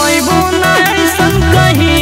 पैबो नहीं कहीं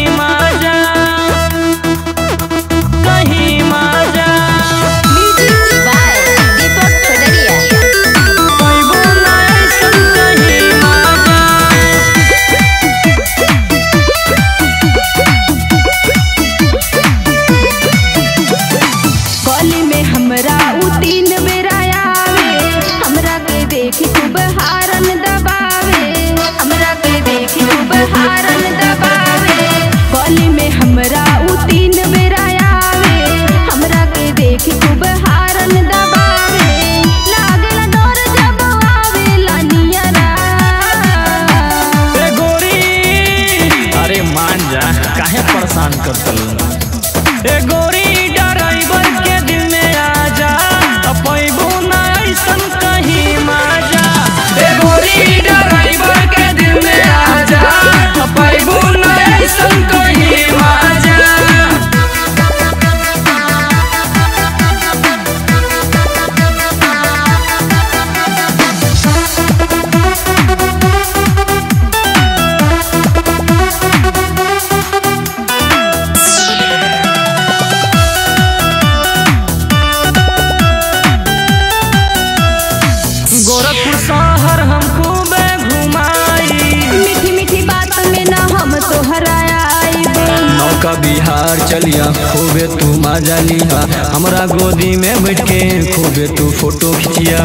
सान कर चलना का बिहार चलिया खूबे तू मज़ा लिया हमारा गोदी में बैठ के खूबे तू फ़ोटो खिंचिया।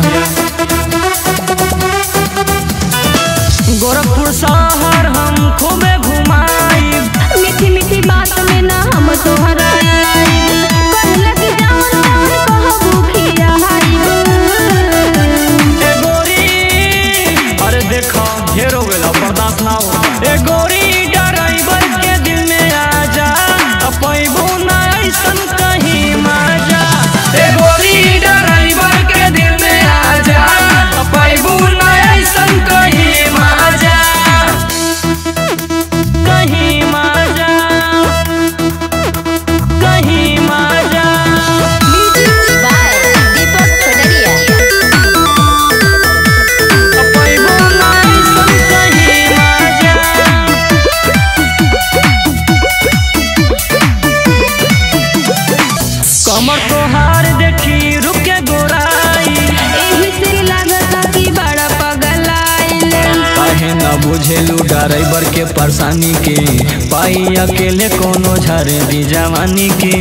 गोरखपुर शहर हम खूबे घुमाई। मीठी मीठी बात में ना हम तोहरा ए गोरी बुझेलू ड्राइवर के परेशानी के। पाई अकेले कोनो झरे दी जवानी के।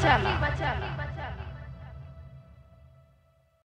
在了